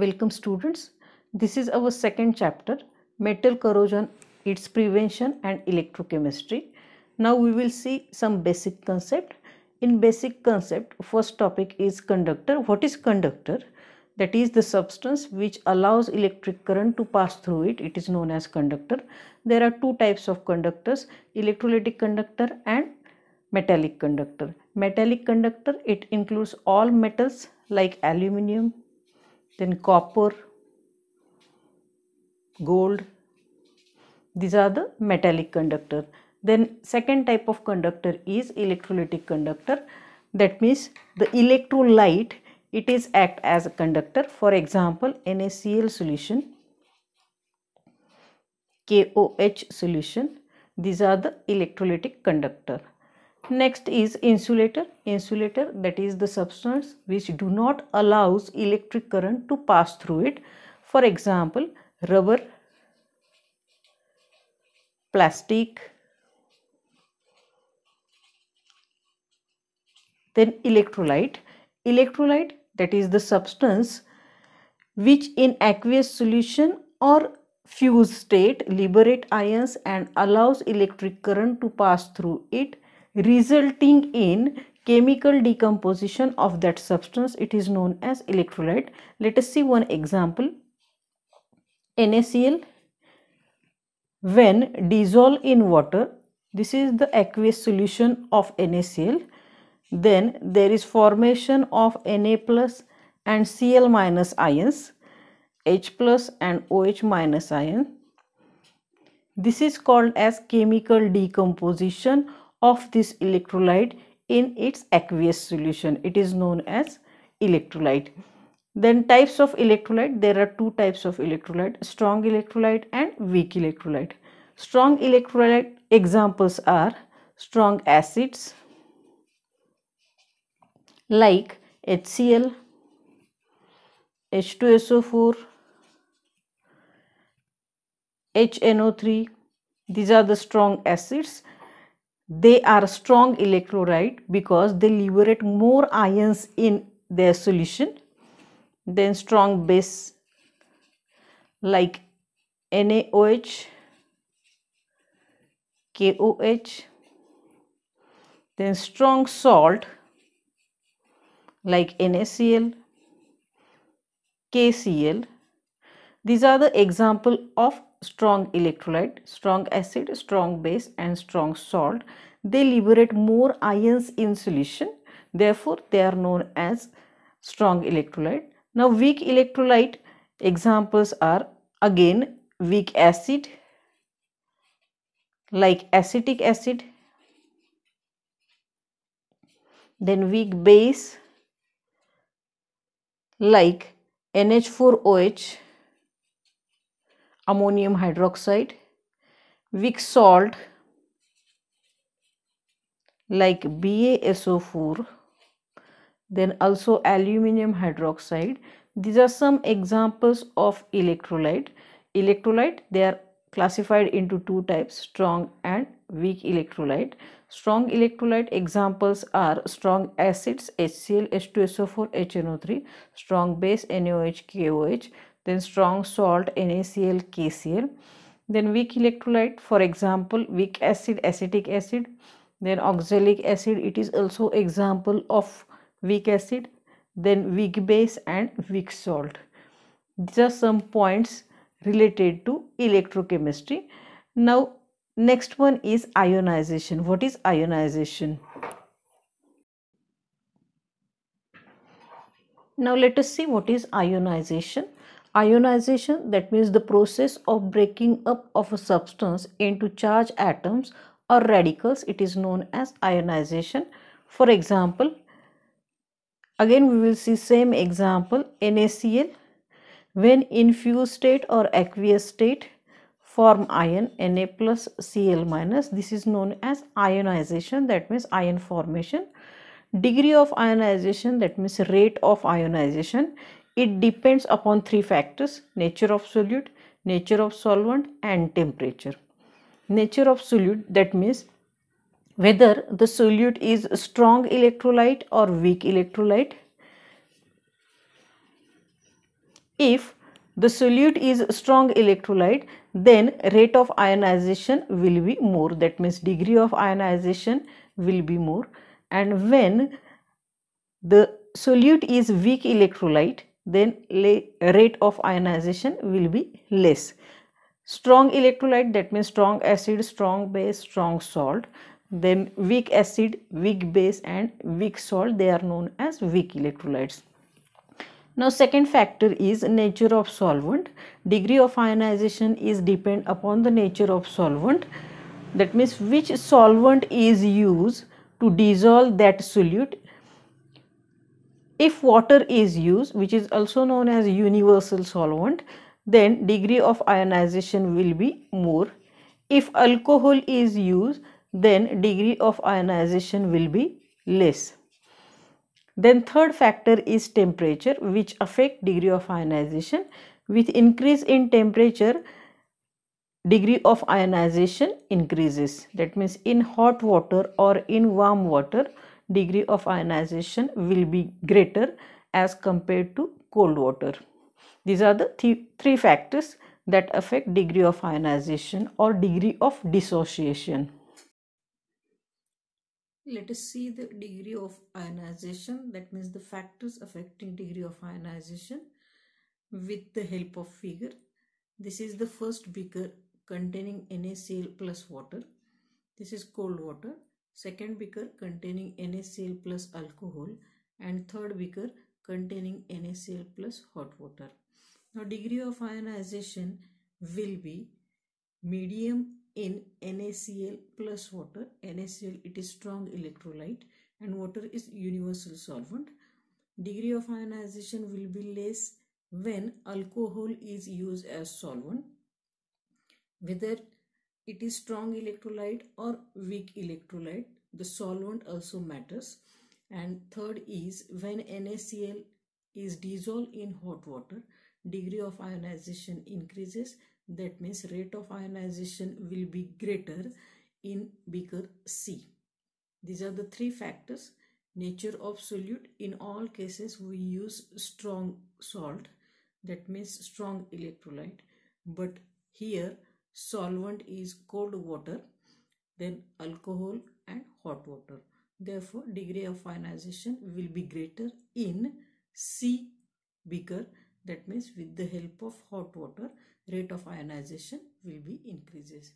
Welcome students. This is our second chapter metal corrosion, its prevention and electrochemistry. Now we will see some basic concept. In basic concept first topic is conductor. What is conductor? That is the substance which allows electric current to pass through it. It is known as conductor. There are two types of conductors electrolytic conductor and metallic conductor. Metallic conductor it includes all metals like aluminium, then copper, gold. These are the metallic conductor. Then second type of conductor is electrolytic conductor. That means the electrolyte it is act as a conductor. For example, NaCl solution, KOH solution. These are the electrolytic conductor. Next is insulator. Insulator that is the substance which do not allows electric current to pass through it. For example, rubber, plastic, then electrolyte. Electrolyte that is the substance which in aqueous solution or fused state liberate ions and allows electric current to pass through it resulting in chemical decomposition of that substance. It is known as electrolyte. Let us see one example. NaCl when dissolved in water this is the aqueous solution of NaCl then there is formation of Na plus and Cl minus ions H plus and OH minus ion. This is called as chemical decomposition of this electrolyte in its aqueous solution. It is known as electrolyte. Then types of electrolyte, there are two types of electrolyte, strong electrolyte and weak electrolyte. Strong electrolyte examples are strong acids like HCl, H2SO4, HNO3. These are the strong acids they are strong electrolyte because they liberate more ions in their solution than strong base like NaOH, KOH, then strong salt like NaCl, KCl. These are the example of strong electrolyte, strong acid, strong base and strong salt. They liberate more ions in solution. Therefore, they are known as strong electrolyte. Now, weak electrolyte examples are again weak acid like acetic acid, then weak base like NH4OH ammonium hydroxide, weak salt like BaSO4, then also aluminium hydroxide. These are some examples of electrolyte. Electrolyte, they are classified into two types, strong and weak electrolyte. Strong electrolyte examples are strong acids HCl, H2SO4, HNO3, strong base NaOH, KOH, then strong salt NaCl, KCl. Then weak electrolyte, for example, weak acid, acetic acid. Then oxalic acid, it is also example of weak acid. Then weak base and weak salt. These are some points related to electrochemistry. Now, next one is ionization. What is ionization? Now, let us see what is ionization. Ionization that means the process of breaking up of a substance into charged atoms or radicals it is known as ionization. For example, again we will see same example NaCl when in fused state or aqueous state form ion Na plus Cl minus this is known as ionization that means ion formation. Degree of ionization that means rate of ionization it depends upon three factors nature of solute, nature of solvent and temperature. Nature of solute that means whether the solute is strong electrolyte or weak electrolyte. if the solute is strong electrolyte then rate of ionization will be more that means degree of ionization will be more and when the solute is weak electrolyte then rate of ionization will be less strong electrolyte that means strong acid strong base strong salt then weak acid weak base and weak salt they are known as weak electrolytes now second factor is nature of solvent. Degree of ionization is depend upon the nature of solvent. That means which solvent is used to dissolve that solute. If water is used which is also known as universal solvent then degree of ionization will be more. If alcohol is used then degree of ionization will be less. Then third factor is temperature which affect degree of ionization. With increase in temperature, degree of ionization increases. That means in hot water or in warm water, degree of ionization will be greater as compared to cold water. These are the th three factors that affect degree of ionization or degree of dissociation. Let us see the degree of ionization. That means the factors affecting degree of ionization with the help of figure. This is the first beaker containing NaCl plus water. This is cold water second beaker containing NaCl plus alcohol and third beaker containing NaCl plus hot water now degree of ionization will be medium in NaCl plus water. NaCl it is strong electrolyte and water is universal solvent. Degree of ionization will be less when alcohol is used as solvent. Whether it is strong electrolyte or weak electrolyte, the solvent also matters. And third is when NaCl is dissolved in hot water, degree of ionization increases that means rate of ionization will be greater in beaker C. These are the three factors. Nature of solute. In all cases, we use strong salt. That means strong electrolyte. But here, solvent is cold water, then alcohol and hot water. Therefore, degree of ionization will be greater in C beaker. That means with the help of hot water rate of ionization will be increases.